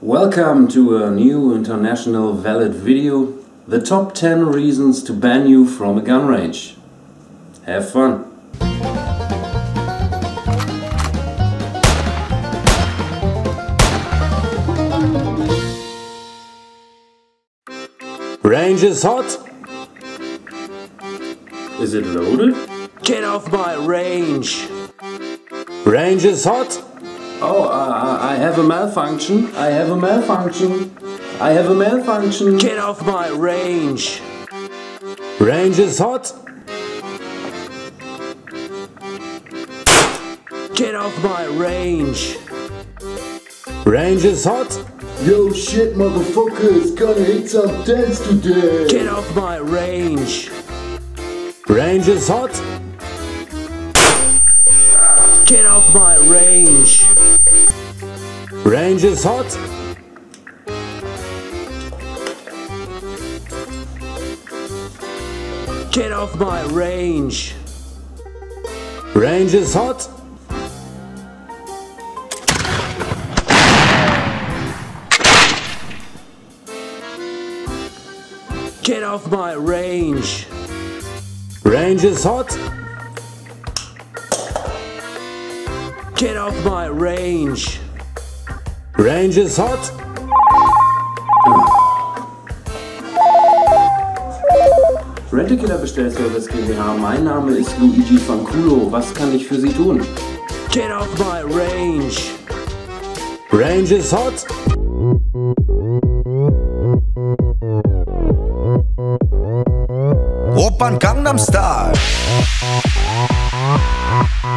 Welcome to a new international valid video, the top 10 reasons to ban you from a gun range. Have fun! Range is hot! Is it loaded? Get off my range! Range is hot! Oh, uh, I have a malfunction. I have a malfunction. I have a malfunction. Get off my range! Range is hot! Get off my range! Range is hot! Yo shit motherfuckers, gonna hit some dance today! Get off my range! Range is hot! Get off my range! Range is hot! Get off my range! Range is hot! Get off my range! Range is hot! Get off my range! Range is hot! Rent-A-Killer Bestellservice GmbH. Mein Name ist Luigi Fanculo. Was kann ich für Sie tun? Get off my range! Range is hot! Opern Gangnam Style.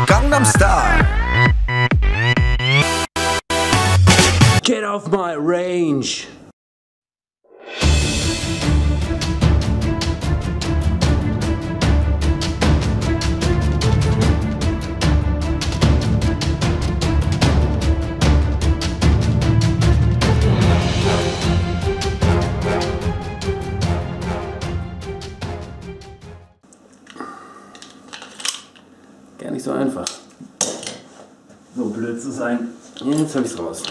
Gangnam Style. My range! Gar nicht so einfach. So blöd zu sein. Jetzt hab ich's raus.